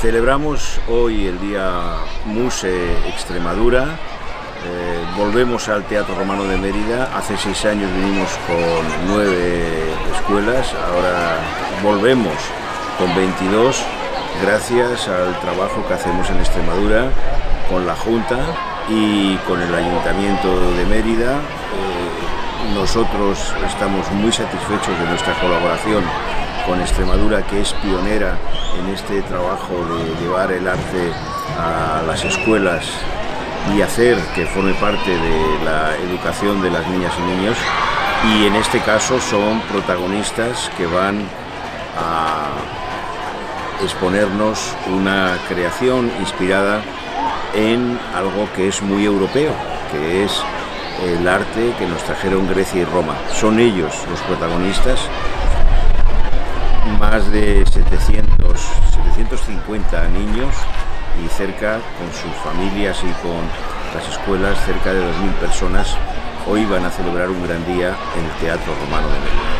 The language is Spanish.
Celebramos hoy el Día Muse Extremadura. Eh, volvemos al Teatro Romano de Mérida. Hace seis años vinimos con nueve escuelas, ahora volvemos con 22 gracias al trabajo que hacemos en Extremadura con la Junta y con el Ayuntamiento de Mérida. Eh, nosotros estamos muy satisfechos de nuestra colaboración con Extremadura, que es pionera en este trabajo de llevar el arte a las escuelas y hacer que forme parte de la educación de las niñas y niños. Y en este caso son protagonistas que van a exponernos una creación inspirada en algo que es muy europeo, que es el arte que nos trajeron Grecia y Roma. Son ellos los protagonistas más de 700, 750 niños y cerca con sus familias y con las escuelas, cerca de 2.000 personas, hoy van a celebrar un gran día en el Teatro Romano de Mérida.